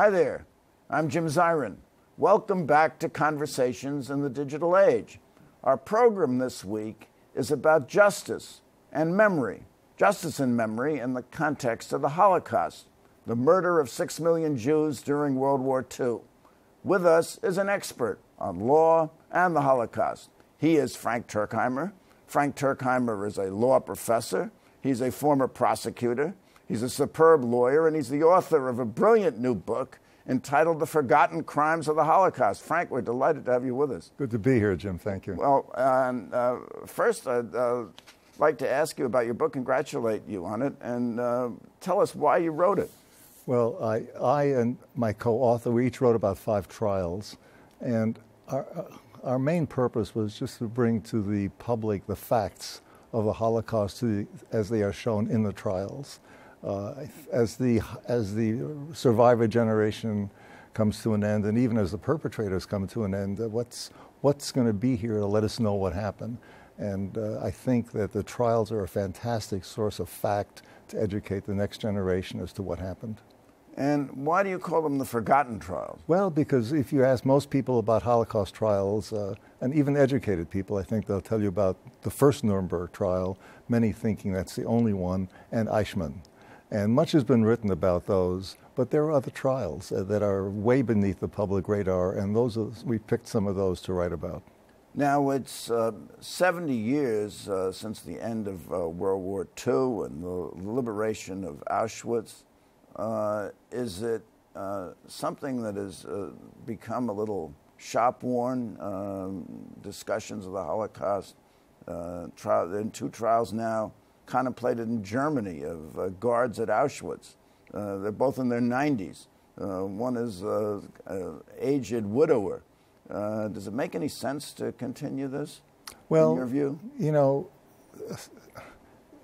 Hi there, I'm Jim Zirin. Welcome back to Conversations in the Digital Age. Our program this week is about justice and memory, justice and memory in the context of the Holocaust, the murder of six million Jews during World War II. With us is an expert on law and the Holocaust. He is Frank Tuerkheimer. Frank Tuerkheimer is a law professor, he's a former prosecutor, he's a superb lawyer, and he's the author of a brilliant new book entitled The Forgotten Crimes of the Holocaust. Frank, we're delighted to have you with us. Good to be here, Jim. Thank you. Well, uh, first, I'd uh, like to ask you about your book, congratulate you on it, and uh, tell us why you wrote it. Well, I, I and my co author, we each wrote about five trials, and our, our main purpose was just to bring to the public the facts of the Holocaust the, as they are shown in the trials. Uh, as the as the survivor generation comes to an end, and even as the perpetrators come to an end, uh, what's what's going to be here to let us know what happened? And uh, I think that the trials are a fantastic source of fact to educate the next generation as to what happened. And why do you call them the forgotten trials? Well, because if you ask most people about Holocaust trials, uh, and even educated people, I think they'll tell you about the first Nuremberg trial, many thinking that's the only one, and Eichmann. And much has been written about those, but there are other trials uh, that are way beneath the public radar, and those are, we picked some of those to write about. Now, it's uh, 70 years uh, since the end of uh, World War II and the liberation of Auschwitz. Uh, is it uh, something that has become a little shop worn? Um, discussions of the Holocaust, trial, in two trials now contemplated in Germany of uh, guards at Auschwitz. Uh, they're both in their 90s. Uh, one is an aged widower. does it make any sense to continue this? Well, in your view, you know,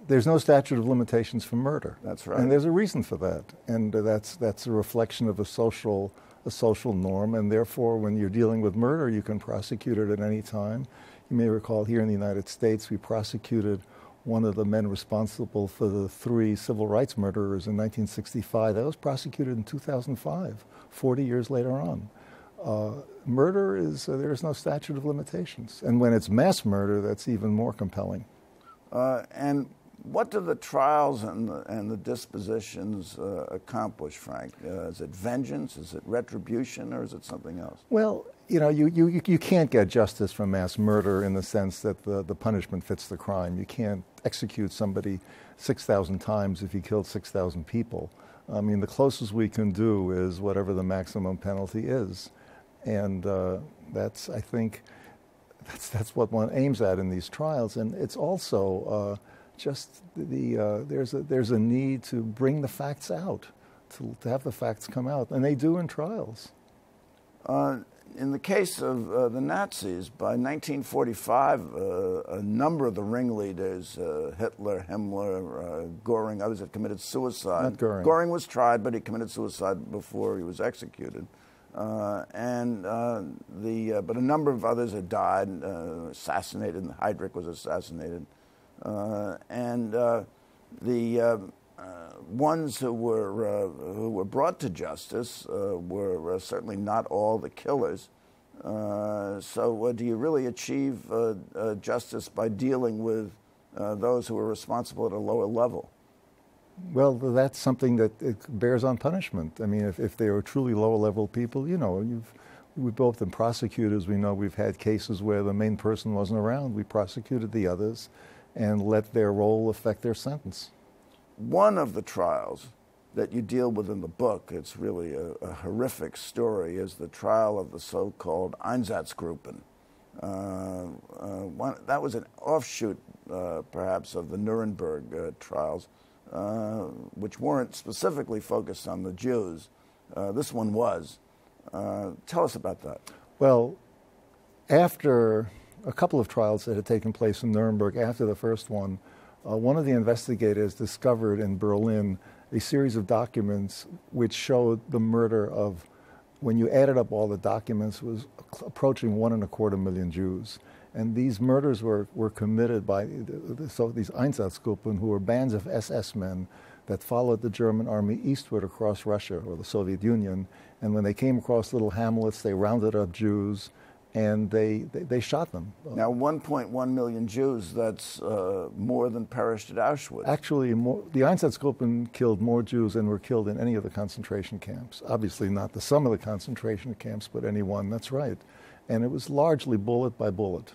there's no statute of limitations for murder. That's right. And there's a reason for that, and that's that's a reflection of a social a social norm, and therefore, when you're dealing with murder, you can prosecute it at any time. You may recall here in the United States, we prosecuted one of the men responsible for the three civil rights murderers in 1965. That was prosecuted in 2005, 40 years later on. Uh, murder is, uh, there is no statute of limitations. And when it's mass murder, that's even more compelling. Uh, and what do the trials and the, and the dispositions uh, accomplish, Frank? Uh, is it vengeance? Is it retribution? Or is it something else? Well, you know, you, you, you can't get justice from mass murder in the sense that the, the punishment fits the crime. You can't execute somebody 6,000 times if he killed 6,000 people. I mean, the closest we can do is whatever the maximum penalty is. And uh, that's, I think, that's, that's what one aims at in these trials. And it's also uh, just the, uh, there's, a, there's a need to bring the facts out, to, to have the facts come out. And they do in trials. Uh, in the case of uh, the Nazis, by 1945, uh, a number of the ringleaders, uh, Hitler, Himmler, uh, Goring, others had committed suicide. Not Goring. Goring was tried, but he committed suicide before he was executed. Uh, and uh, the, but a number of others had died, assassinated, and Heydrich was assassinated. And the ones who were uh, who were brought to justice uh, were uh, certainly not all the killers. Uh, so, uh, do you really achieve uh, justice by dealing with those who are responsible at a lower level? Well, that's something that bears on punishment. I mean, if, if they are truly lower level people, you know, you've we both been prosecutors. We know we've had cases where the main person wasn't around. We prosecuted the others and let their role affect their sentence one of the trials that you deal with in the book, it's really a, a horrific story, is the trial of the so called Einsatzgruppen. Uh, uh, one, that was an offshoot, uh, perhaps, of the Nuremberg uh, trials, uh, which weren't specifically focused on the Jews. Uh, this one was. tell us about that. Well, after a couple of trials that had taken place in Nuremberg, after the first one, uh, one of the investigators discovered in Berlin a series of documents which showed the murder of, when you added up all the documents, was approaching one and a quarter million Jews. And these murders were, were committed by so these Einsatzgruppen, who were bands of SS men that followed the German army eastward across Russia or the Soviet Union. And when they came across little hamlets, they rounded up Jews and they, they, they shot them. Now, 1.1 million Jews, that's uh, more than perished at Auschwitz. Actually, more, the Einsatzgruppen killed more Jews than were killed in any of the concentration camps. Obviously, not the sum of the concentration camps, but any one, that's right. And it was largely bullet by bullet.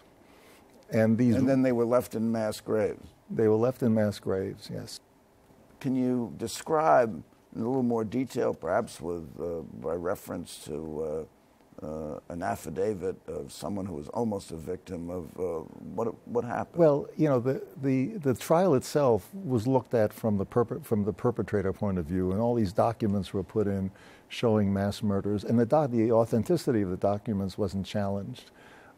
And, these, and then they were left in mass graves. They were left in mass graves, yes. Can you describe in a little more detail, perhaps with uh, by reference to uh, uh, an affidavit of someone who was almost a victim of uh, what what happened? Well, you know, the, the, the trial itself was looked at from the perp- from the perpetrator point of view, and all these documents were put in showing mass murders, and the do- the authenticity of the documents wasn't challenged,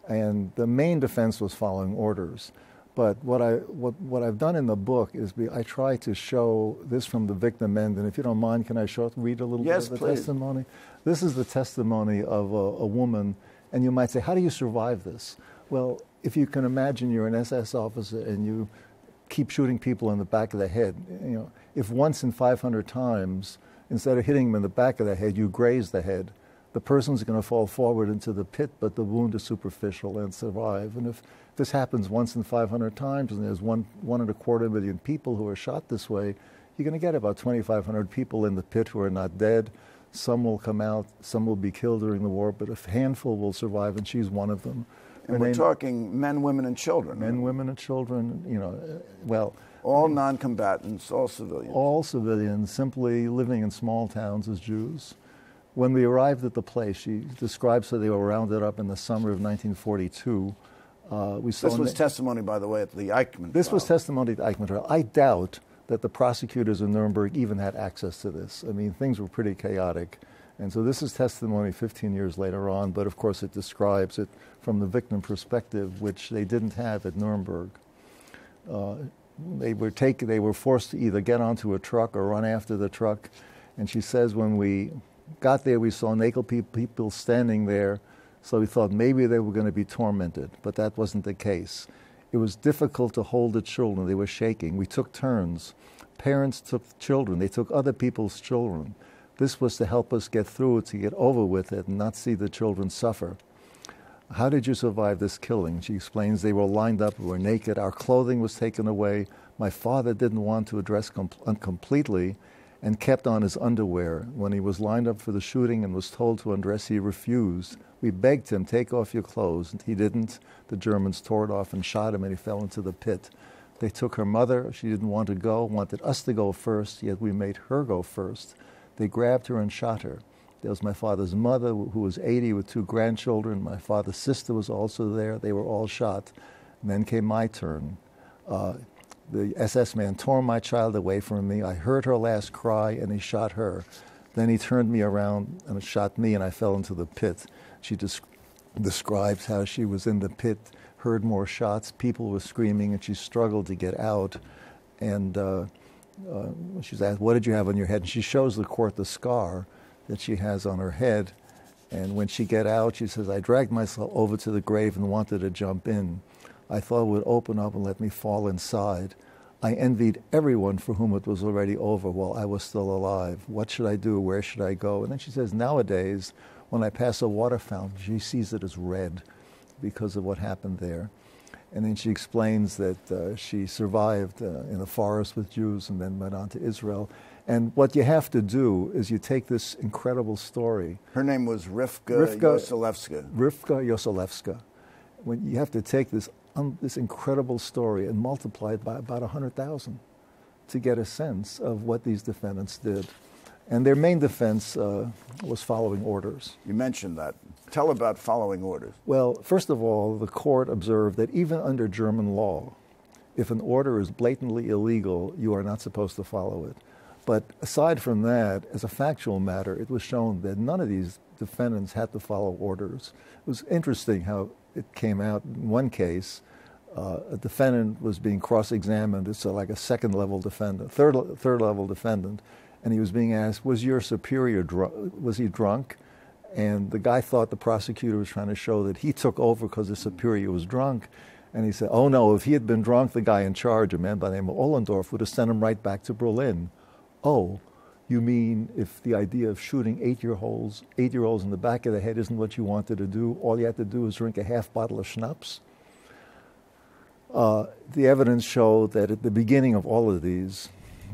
and the main defense was following orders. But what I what what I've done in the book is be, I try to show this from the victim end, and if you don't mind, can I show read a little yes, bit of the please. testimony? This is the testimony of a, a, woman, and you might say, how do you survive this? Well, if you can imagine, you're an SS officer and you keep shooting people in the back of the head. You know, if once in 500 times, instead of hitting them in the back of the head, you graze the head, the person's going to fall forward into the pit, but the wound is superficial and survive. And if this happens once in 500 times, and there's one, one and a quarter million people who are shot this way. You're going to get about 2,500 people in the pit who are not dead. Some will come out, some will be killed during the war, but a handful will survive, and she's one of them. And Her we're name, talking men, women, and children. Men, women, and children, you know, uh, well. All non combatants, all civilians. All civilians, simply living in small towns as Jews. When we arrived at the place, she describes how they were rounded up in the summer of 1942 uh, we saw this was testimony, by the way, at the Eichmann. This trial. was testimony at the Eichmann trial. I doubt that the prosecutors in Nuremberg even had access to this. I mean, things were pretty chaotic. And so this is testimony 15 years later on, but of course it describes it from the victim perspective, which they didn't have at Nuremberg. Uh, they were taken, they were forced to either get onto a truck or run after the truck. And she says when we got there, we saw naked people standing there so we thought maybe they were going to be tormented, but that wasn't the case. It was difficult to hold the children. They were shaking. We took turns. Parents took children. They took other people's children. This was to help us get through it, to get over with it, and not see the children suffer. How did you survive this killing? She explains they were lined up, we were naked, our clothing was taken away. My father didn't want to address com- completely and kept on his underwear. When he was lined up for the shooting and was told to undress, he refused. We begged him, take off your clothes, and he didn't. The Germans tore it off and shot him, and he fell into the pit. They took her mother. She didn't want to go, wanted us to go first, yet we made her go first. They grabbed her and shot her. There was my father's mother, who was 80 with two grandchildren. My father's sister was also there. They were all shot. And then came my turn. Uh, the SS man tore my child away from me. I heard her last cry, and he shot her. Then he turned me around and shot me, and I fell into the pit. She describes how she was in the pit, heard more shots, people were screaming, and she struggled to get out. And uh, uh, she's asked, What did you have on your head? And she shows the court the scar that she has on her head. And when she get out, she says, I dragged myself over to the grave and wanted to jump in. I thought it would open up and let me fall inside. I envied everyone for whom it was already over while I was still alive. What should I do? Where should I go? And then she says, Nowadays, when I pass a water fountain, she sees it as red because of what happened there. And then she explains that uh, she survived uh, in the forest with Jews and then went on to Israel. And what you have to do is you take this incredible story. Her name was Rivka, Rivka Yoselevska. Rivka Yoselevska. When you have to take this, um, this incredible story and multiply it by about 100,000 to get a sense of what these defendants did. And their main defense uh, was following orders. You mentioned that. Tell about following orders. Well, first of all, the court observed that even under German law, if an order is blatantly illegal, you are not supposed to follow it. But aside from that, as a factual matter, it was shown that none of these defendants had to follow orders. It was interesting how it came out in one case. Uh, a defendant was being cross-examined. It's like a second-level defendant, third third level defendant, and he was being asked, "Was your superior drunk? Was he drunk?" And the guy thought the prosecutor was trying to show that he took over because the superior was drunk. And he said, "Oh no! If he had been drunk, the guy in charge, a man by the name of Ohlendorf, would have sent him right back to Berlin." oh, you mean if the idea of shooting eight-year-olds, eight-year-olds in the back of the head isn't what you wanted to do? All you had to do is drink a half bottle of schnapps. Uh, the evidence showed that at the beginning of all of these,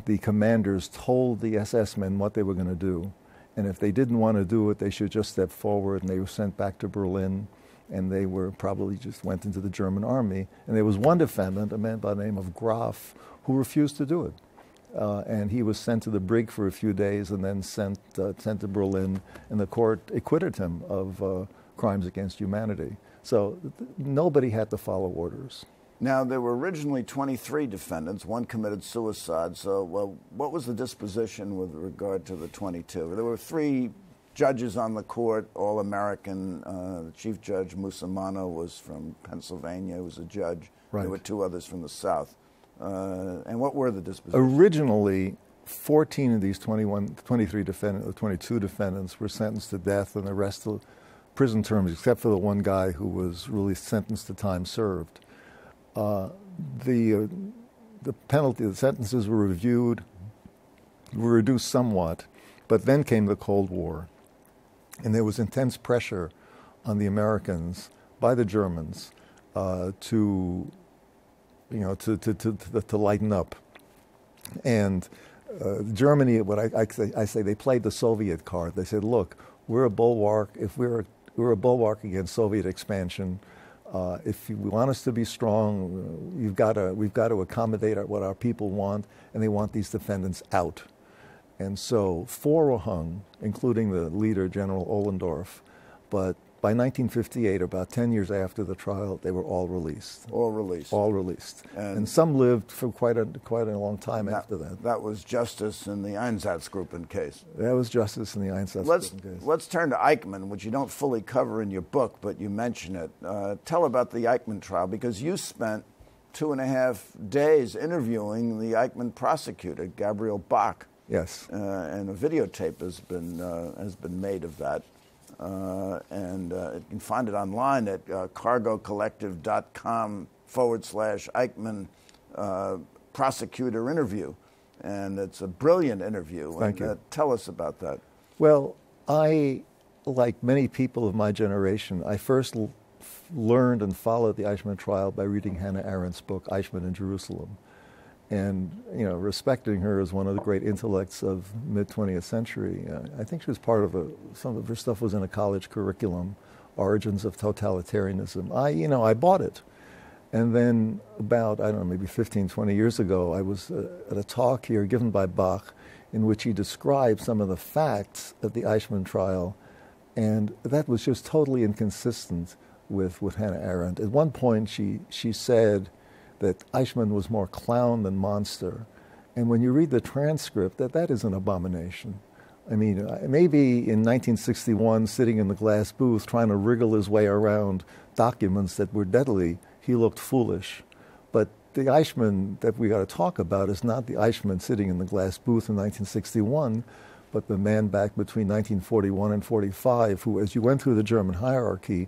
the commanders told the SS men what they were going to do. And if they didn't want to do it, they should just step forward and they were sent back to Berlin and they were probably just went into the German army. And there was one defendant, a man by the name of Graf, who refused to do it. Uh, and he was sent to the brig for a few days and then sent, uh, sent to Berlin, and the court acquitted him of uh, crimes against humanity. So th- nobody had to follow orders. Now, there were originally 23 defendants. One committed suicide. So, well, what was the disposition with regard to the 22? There were three judges on the court, all American. Uh, the chief judge, Musmanno, was from Pennsylvania, he was a judge. Right. There were two others from the South. Uh, and what were the dispositions? Originally, 14 of these 21, 23 defendants, 22 defendants were sentenced to death, and the rest of prison terms, except for the one guy who was really sentenced to time served. Uh, the uh, the penalty, the sentences were reviewed, were reduced somewhat, but then came the Cold War, and there was intense pressure on the Americans by the Germans uh, to, you know, to, to, to, to, lighten up. And uh, Germany, what I, I, say, I say, they played the Soviet card. They said, look, we're a bulwark. If we're we're a bulwark against Soviet expansion, uh, if you want us to be strong, you've got to, we've got to accommodate what our people want, and they want these defendants out. And so four were hung, including the leader, General Ohlendorf. But by 1958, about 10 years after the trial, they were all released. all released. All released. And- And, some lived for quite a, quite a long time that, after that. that was justice in the Einsatzgruppen case. That was justice in the Einsatz Let's, case. let's turn to Eichmann, which you don't fully cover in your book, but you mention it. Uh, tell about the Eichmann trial because you spent two and a half days interviewing the Eichmann prosecutor, Gabriel Bach, Yes. uh, and a videotape has been, uh, has been made of that. Uh, and uh, you can find it online at uh, cargocollective.com forward slash Eichmann uh, prosecutor interview. And it's a brilliant interview. Thank and, you. Uh, tell us about that. Well, I, like many people of my generation, I first learned and followed the Eichmann trial by reading Hannah Arendt's book, Eichmann in Jerusalem. And, you know, respecting her as one of the great intellects of mid 20th century, uh, I think she was part of a, some of her stuff was in a college curriculum, Origins of Totalitarianism. I, you know, I bought it. And then about, I don't know, maybe 15, 20 years ago, I was uh, at a talk here given by Bach in which he described some of the facts of the Eichmann trial, and that was just totally inconsistent with, with Hannah Arendt. At one point, she, she said that Eichmann was more clown than monster. And when you read the transcript, that, that is an abomination. I mean, uh, maybe in 1961, sitting in the glass booth trying to wriggle his way around documents that were deadly, he looked foolish. But the Eichmann that we got to talk about is not the Eichmann sitting in the glass booth in 1961, but the man back between 1941 and 45, who, as you went through the German hierarchy,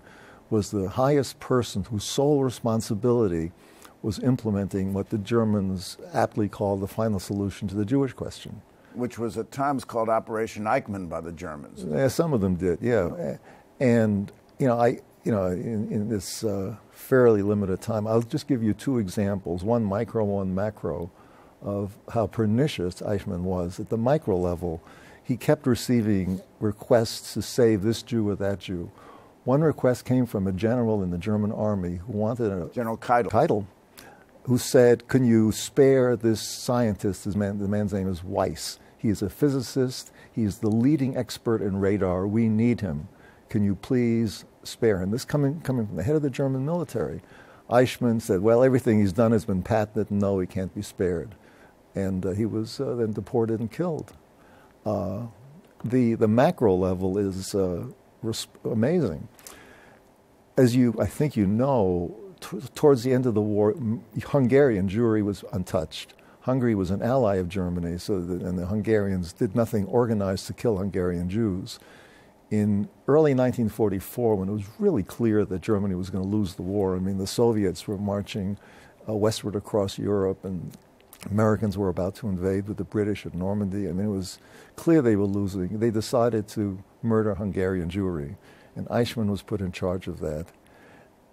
was the highest person whose sole responsibility was implementing what the Germans aptly called the final solution to the Jewish question. which was at times called Operation Eichmann by the Germans. Yeah, some of them did, yeah. And you know, I you know, in, in this uh, fairly limited time, I'll just give you two examples: one micro, one macro, of how pernicious Eichmann was. At the micro level, he kept receiving requests to save this Jew or that Jew. One request came from a general in the German army who wanted a General Keitel. Keitel, who said, Can you spare this scientist? His man, the man's name is Weiss. He is a physicist. He's the leading expert in radar. We need him. Can you please spare him? This coming, coming from the head of the German military. Eichmann said, Well, everything he's done has been patented. No, he can't be spared. And uh, he was uh, then deported and killed. Uh, the, the macro level is uh, amazing. As you, I think you know, towards the end of the war, Hungarian Jewry was untouched. Hungary was an ally of Germany, so and the Hungarians did nothing organized to kill Hungarian Jews. In early 1944, when it was really clear that Germany was going to lose the war, I mean, the Soviets were marching uh, westward across Europe, and Americans were about to invade with the British at Normandy. I mean, it was clear they were losing. They decided to murder Hungarian Jewry, and Eichmann was put in charge of that.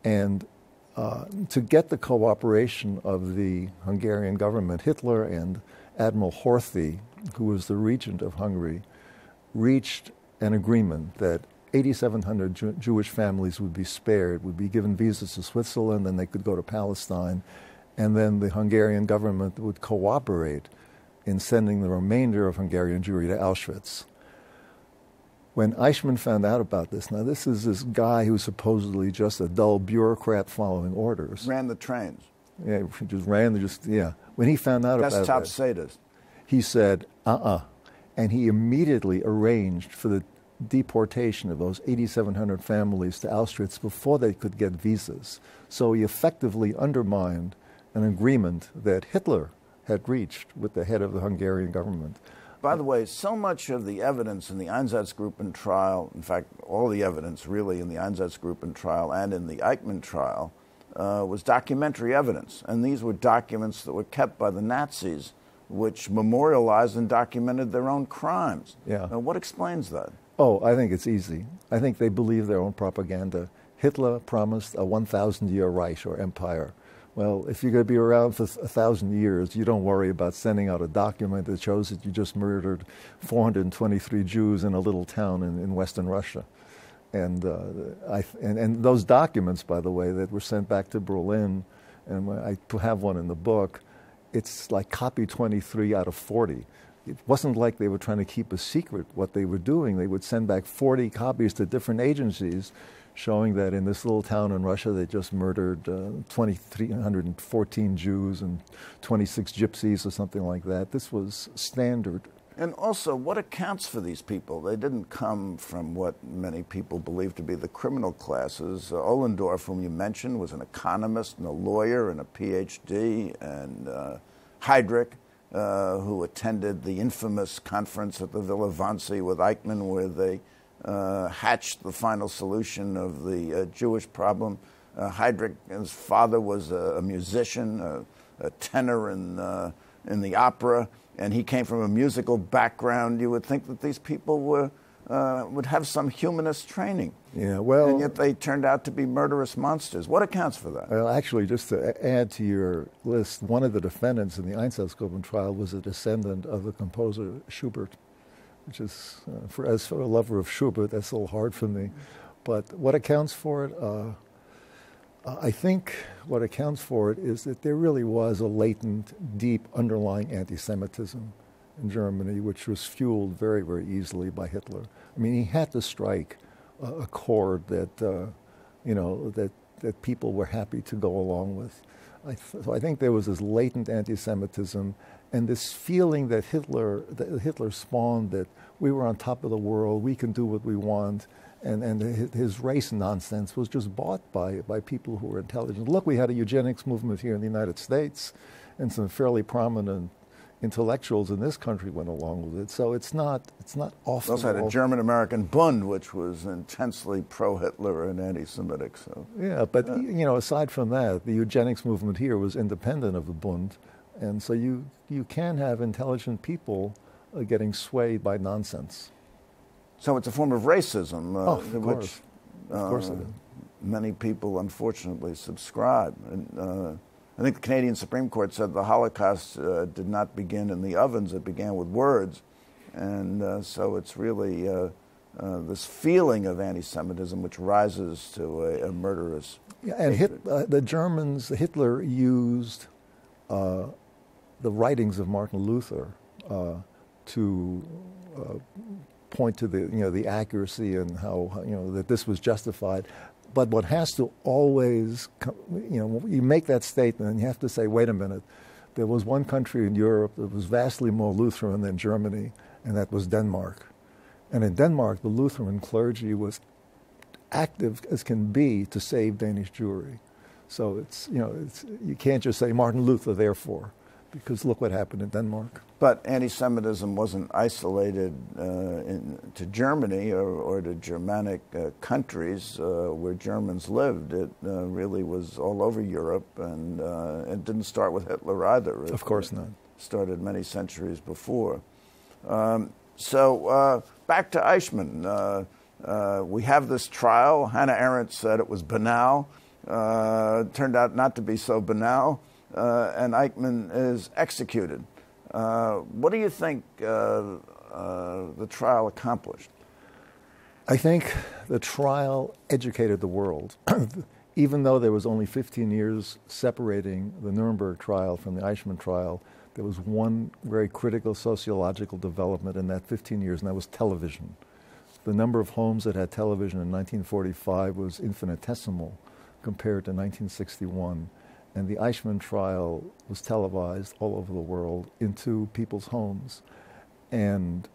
And uh, to get the cooperation of the Hungarian government, Hitler and Admiral Horthy, who was the regent of Hungary, reached an agreement that 8,700 Jew- Jewish families would be spared, would be given visas to Switzerland, and they could go to Palestine and then the Hungarian government would cooperate in sending the remainder of Hungarian Jewry to Auschwitz. When Eichmann found out about this, now this is this guy who's supposedly just a dull bureaucrat following orders. Ran the trains. Yeah, he just ran the just yeah. When he found out That's about top that, sadist. he said, "Uh-uh," and he immediately arranged for the deportation of those 8,700 families to Auschwitz before they could get visas. So he effectively undermined an agreement that Hitler had reached with the head of the Hungarian government. By the way, so much of the evidence in the Einsatzgruppen trial, in fact, all the evidence really in the Einsatzgruppen trial and in the Eichmann trial, uh, was documentary evidence. And these were documents that were kept by the Nazis, which memorialized and documented their own crimes. Yeah. Now, what explains that? Oh, I think it's easy. I think they believe their own propaganda. Hitler promised a 1,000 year Reich or empire. Well, if you're going to be around for a thousand years, you don't worry about sending out a document that shows that you just murdered 423 Jews in a little town in, in Western Russia. And, uh, I, and, and those documents, by the way, that were sent back to Berlin, and I have one in the book, it's like copy 23 out of 40 it wasn't like they were trying to keep a secret what they were doing. They would send back 40 copies to different agencies showing that in this little town in Russia they just murdered uh, 2,314 Jews and 26 gypsies or something like that. This was standard. And also, what accounts for these people? They didn't come from what many people believe to be the criminal classes. Uh, Ohlendorf, whom you mentioned, was an economist and a lawyer and a PhD, and uh, Heydrich, uh, who attended the infamous conference at the Villa Wannsee with Eichmann, where they uh, hatched the final solution of the uh, Jewish problem. Uh, Heydrich, his father was a, a musician, a, a, tenor in, uh, in the opera, and he came from a musical background. You would think that these people were, uh, would have some humanist training. Yeah, well. And yet they turned out to be murderous monsters. What accounts for that? Well, actually, just to add to your list, one of the defendants in the Einsatzgruppen trial was a descendant of the composer Schubert which is, uh, for, as for a lover of Schubert, that's a little hard for me. But what accounts for it? Uh, I think what accounts for it is that there really was a latent, deep, underlying anti Semitism in Germany, which was fueled very, very easily by Hitler. I mean, he had to strike a, a chord that, uh, you know, that, that people were happy to go along with. I th- so I think there was this latent anti Semitism and this feeling that Hitler, that Hitler spawned that we were on top of the world, we can do what we want, and, and his race nonsense was just bought by, by people who were intelligent. Look, we had a eugenics movement here in the United States, and some fairly prominent intellectuals in this country went along with it. So it's not it's not off. We also had a German American Bund, which was intensely pro Hitler and anti Semitic. So yeah, but you know, aside from that, the eugenics movement here was independent of the Bund, and so you you can have intelligent people uh, getting swayed by nonsense. So it's a form of racism, uh, oh, of which course. Of course uh, many people unfortunately subscribe. And, uh, I think the Canadian Supreme Court said the Holocaust uh, did not begin in the ovens, it began with words. And uh, so it's really uh, uh this feeling of anti Semitism which rises to a, a murderous. Yeah, and Hit, uh, the Germans, Hitler used uh, the writings of Martin Luther uh, to uh, point to the, you know, the accuracy and how, you know, that this was justified. But what has to always, you know, you make that statement and you have to say, wait a minute, there was one country in Europe that was vastly more Lutheran than Germany, and that was Denmark. And in Denmark, the Lutheran clergy was active as can be to save Danish Jewry. So it's, you know, it's, you can't just say Martin Luther, therefore. Because look what happened in Denmark. But anti-Semitism wasn't isolated uh, in, to Germany or, or to Germanic uh, countries uh, where Germans lived. It uh, really was all over Europe, and uh, it didn't start with Hitler either. It, of course not. Started many centuries before. Um, so uh, back to Eichmann. we have this trial. Hannah Arendt said it was banal. turned out not to be so banal, and Eichmann is executed. Uh, what do you think uh, uh, the trial accomplished? I think the trial educated the world. Even though there was only 15 years separating the Nuremberg trial from the Eichmann trial, there was one very critical sociological development in that 15 years, and that was television. The number of homes that had television in 1945 was infinitesimal compared to 1961 and the Eichmann trial was televised all over the world into people's homes, and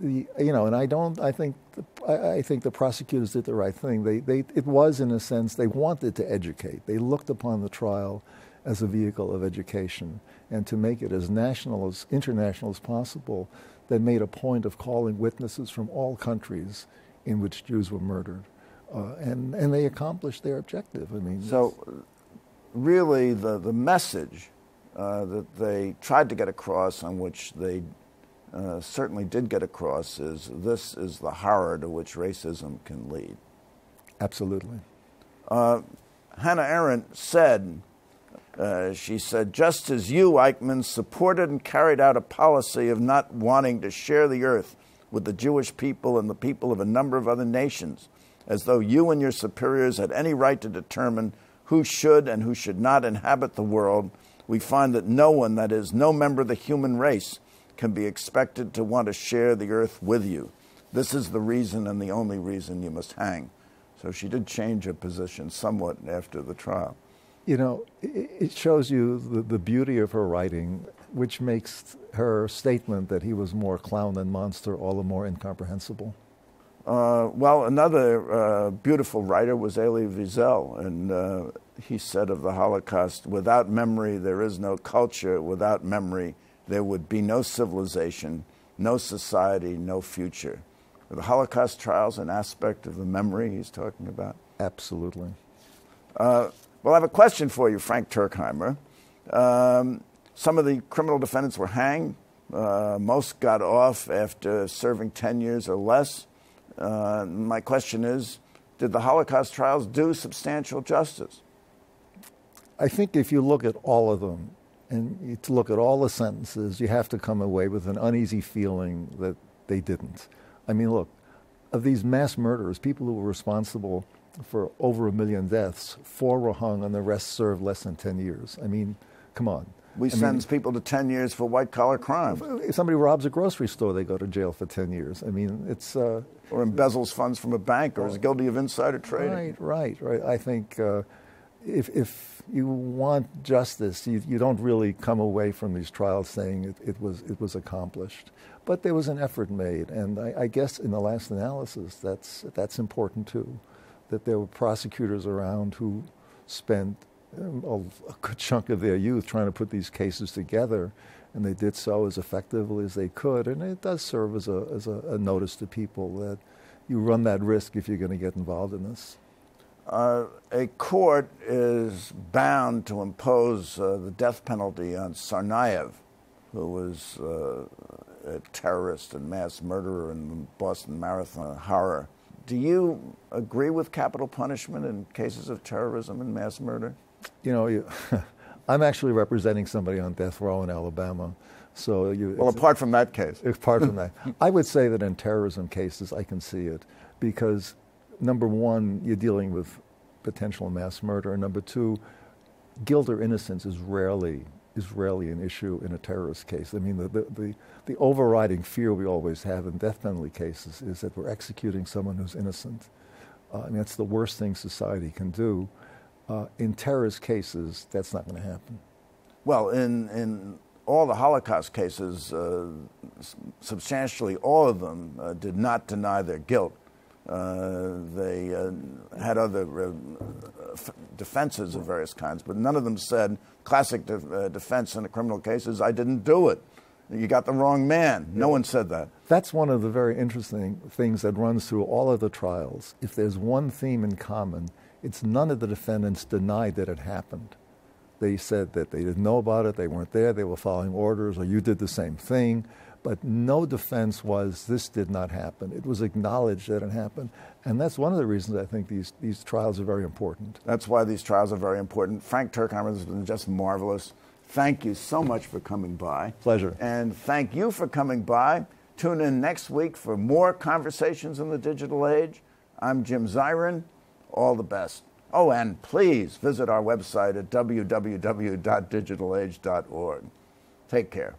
the, you know, and I don't. I think the, I, I, think the prosecutors did the right thing. They, they, it was in a sense they wanted to educate. They looked upon the trial as a vehicle of education, and to make it as national as international as possible. They made a point of calling witnesses from all countries in which Jews were murdered, uh, and and they accomplished their objective. I mean, so really the, the message uh, that they tried to get across, on which they uh, certainly did get across, is this is the horror to which racism can lead. Absolutely. Uh, Hannah Arendt said, uh, she said, just as you, Eichmann, supported and carried out a policy of not wanting to share the earth with the Jewish people and the people of a number of other nations, as though you and your superiors had any right to determine who should and who should not inhabit the world, we find that no one, that is, no member of the human race, can be expected to want to share the earth with you. This is the reason and the only reason you must hang. So she did change her position somewhat after the trial. You know, it shows you the, the beauty of her writing, which makes her statement that he was more clown than monster all the more incomprehensible. Uh, well, another uh, beautiful writer was Elie Wiesel, and uh, he said of the Holocaust, without memory, there is no culture. Without memory, there would be no civilization, no society, no future. Are the Holocaust trials an aspect of the memory he's talking about? Absolutely. Uh, well, I have a question for you, Frank Tuerkheimer. Um, some of the criminal defendants were hanged. Uh, most got off after serving 10 years or less. Uh, my question is Did the Holocaust trials do substantial justice? I think if you look at all of them and you look at all the sentences, you have to come away with an uneasy feeling that they didn't. I mean, look, of these mass murderers, people who were responsible for over a million deaths, four were hung and the rest served less than 10 years. I mean, come on. We I sentence mean, people to 10 years for white collar crimes. If somebody robs a grocery store, they go to jail for 10 years. I mean, it's. Uh, or embezzles funds from a bank or is guilty of insider trading. Right, right, right. I think uh, if, if you want justice, you, you don't really come away from these trials saying it, it, was, it was accomplished. But there was an effort made, and I, I guess in the last analysis, that's, that's important too. That there were prosecutors around who spent a, good chunk of their youth trying to put these cases together and they did so as effectively as they could. And it does serve as a, as a, a notice to people that you run that risk if you're going to get involved in this. Uh, a court is bound to impose uh, the death penalty on Tsarnaev, who was uh, a terrorist and mass murderer in the Boston Marathon horror. Do you agree with capital punishment in cases of terrorism and mass murder? You know, you I'm actually representing somebody on death row in Alabama. So you, well, apart from that case, apart from that, I would say that in terrorism cases, I can see it because number one, you're dealing with potential mass murder, and number two, guilt or innocence is rarely is rarely an issue in a terrorist case. I mean, the, the, the, the overriding fear we always have in death penalty cases is that we're executing someone who's innocent. Uh, I mean, that's the worst thing society can do. Uh, in terrorist cases, that's not going to happen. Well, in, in all the Holocaust cases, uh, substantially all of them uh, did not deny their guilt. Uh, they uh, had other uh, f- defenses of various kinds, but none of them said classic de- uh, defense in a criminal case is I didn't do it. You got the wrong man. No one said that. That's one of the very interesting things that runs through all of the trials. If there's one theme in common, it's none of the defendants denied that it happened. They said that they didn't know about it, they weren't there, they were following orders, or you did the same thing. But no defense was this did not happen. It was acknowledged that it happened. And that's one of the reasons I think these, these trials are very important. That's why these trials are very important. Frank Tuerkheimer has been just marvelous. Thank you so much for coming by. Pleasure. And thank you for coming by. Tune in next week for more conversations in the digital age. I'm Jim Zirin. All the best. Oh, and please visit our website at www.digitalage.org. Take care.